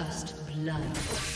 First blood.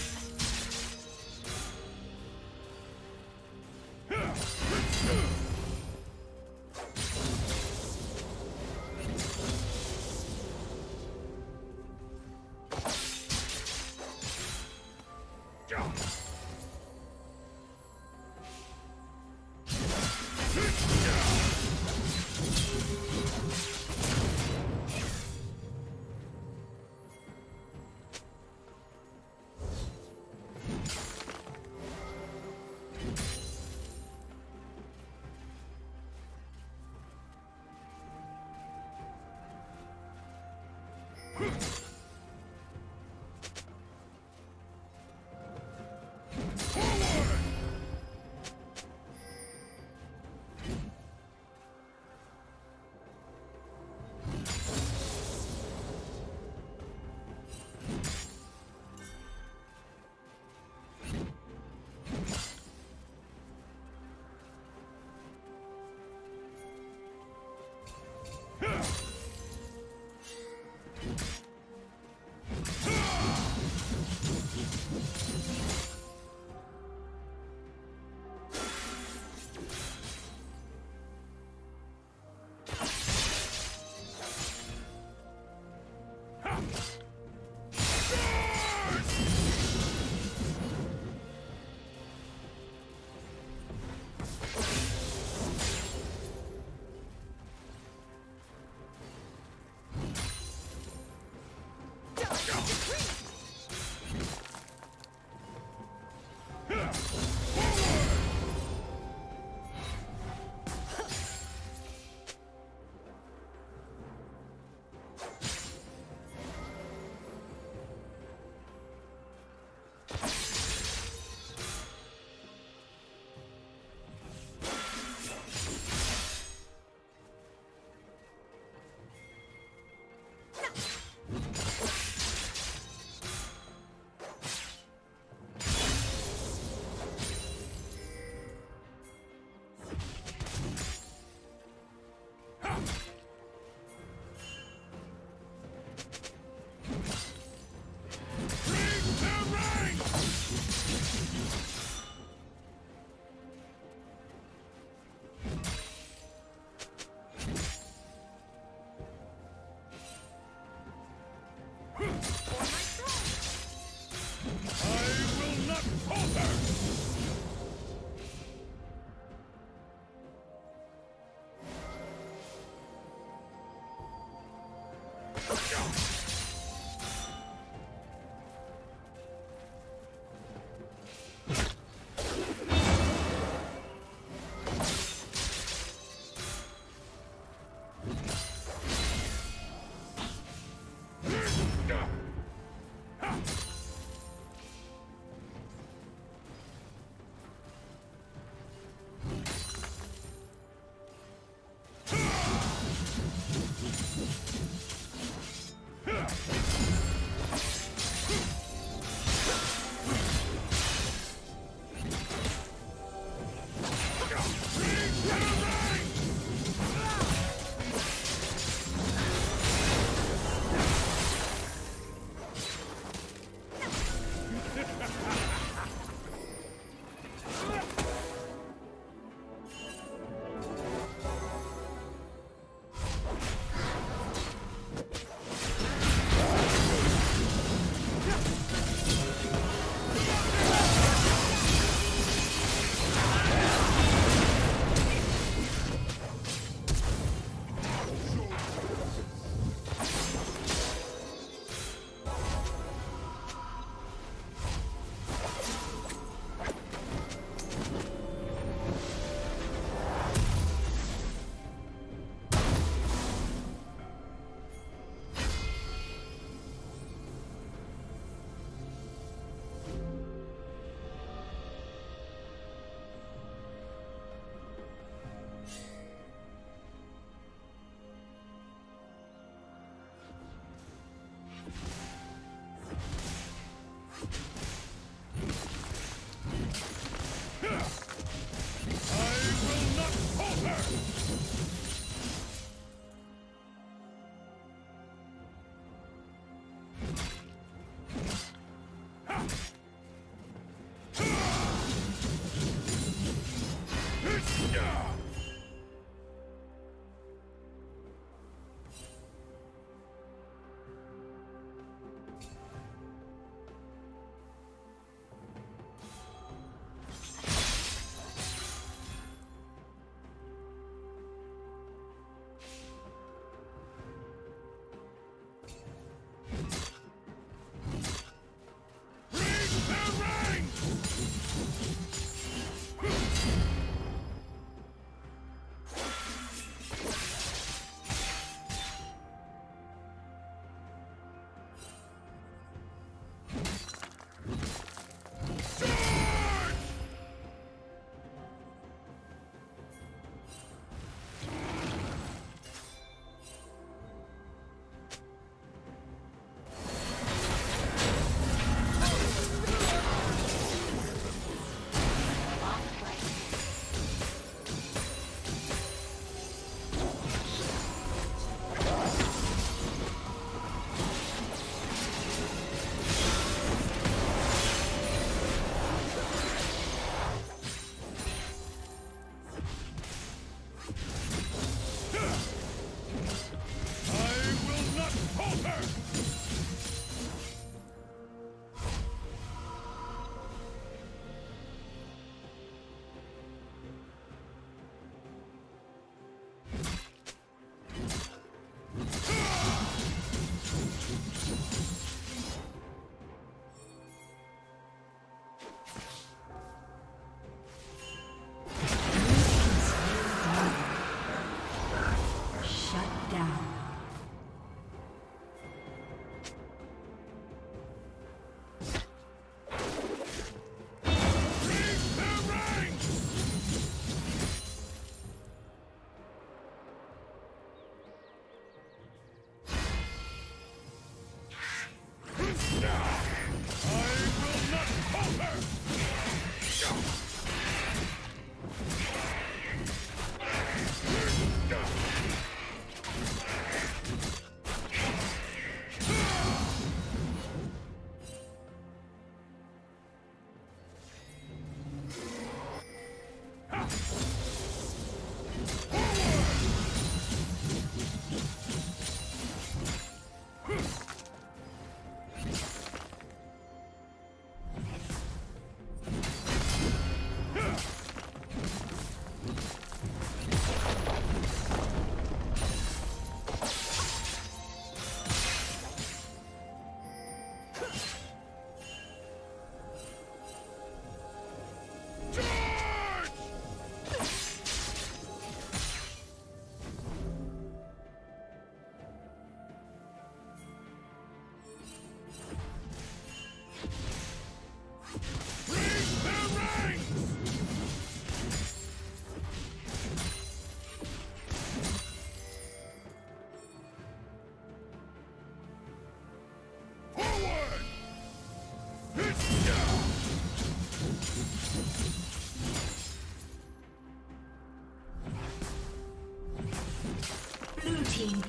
Yeah!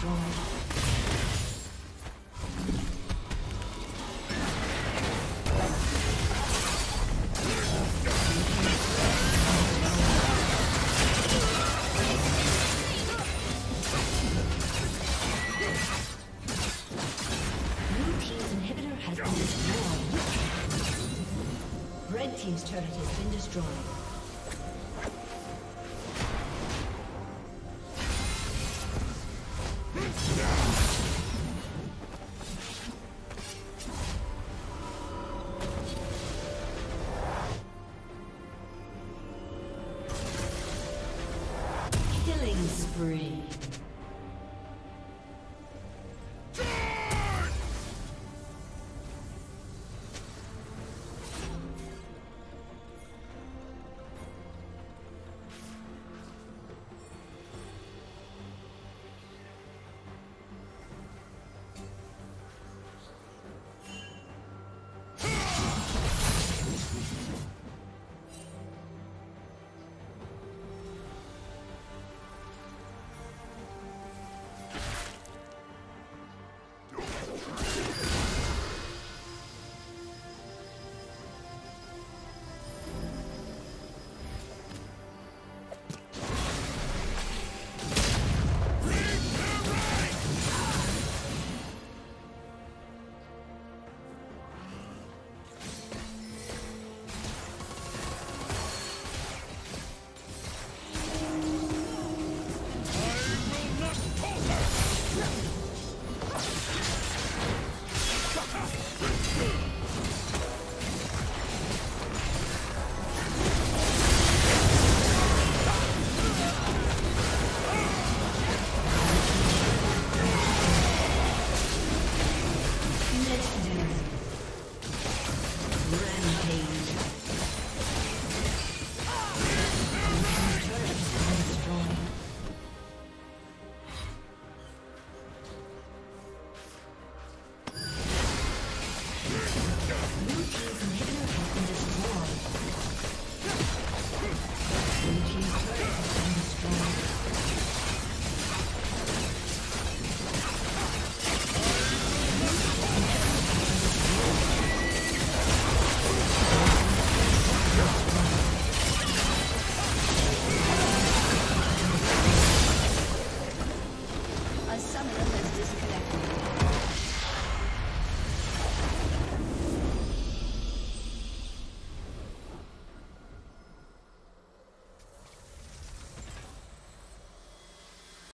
Killing spree.